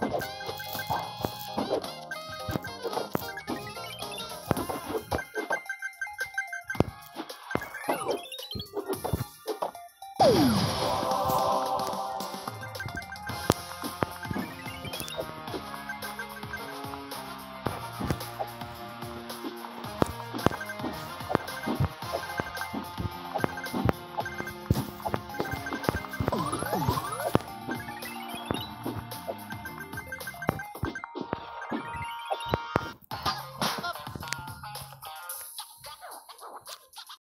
Bye.